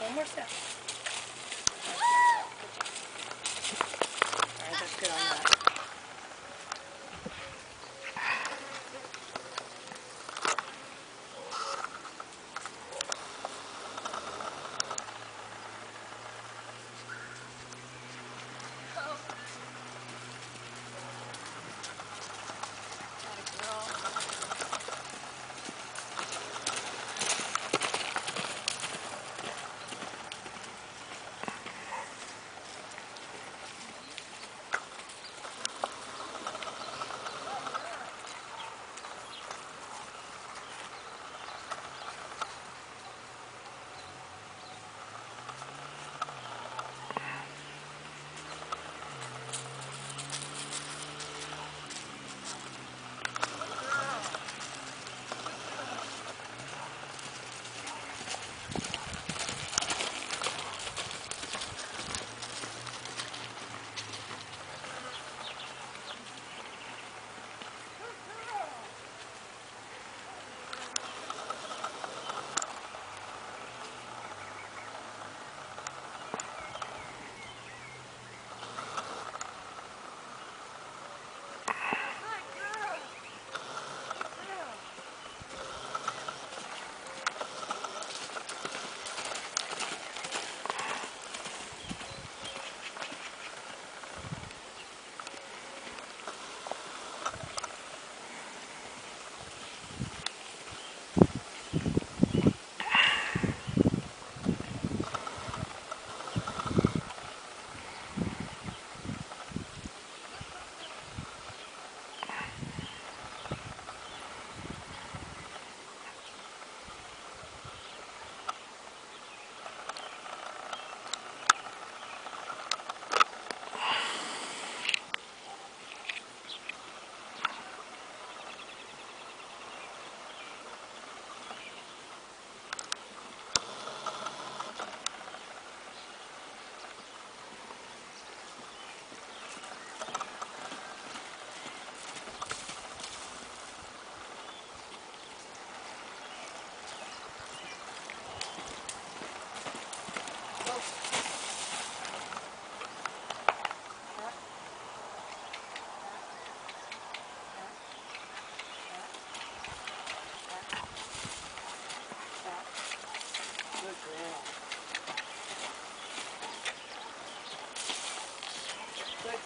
one more step.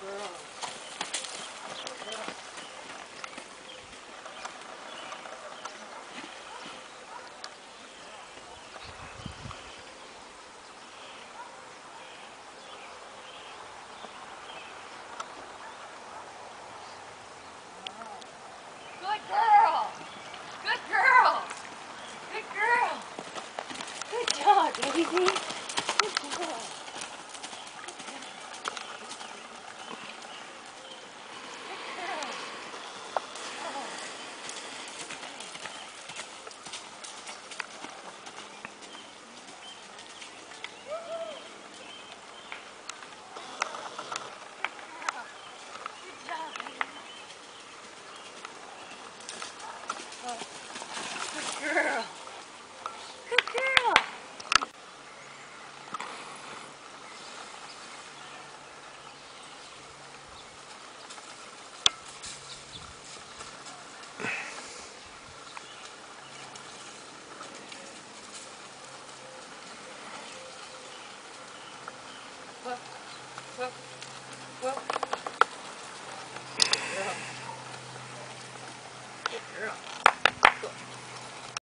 Good girl! Good girl! Good job, baby! Whoa. Whoa.